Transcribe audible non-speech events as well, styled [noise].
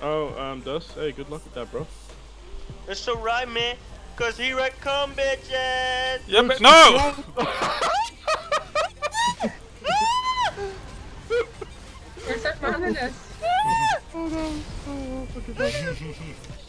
Oh, um, Das. Hey, good luck with that, bro. It's alright, man. Cause here I come, bitches. Yeah, but no! [laughs] Where's a man in this. [laughs] Oh no! Oh, oh fucking [laughs]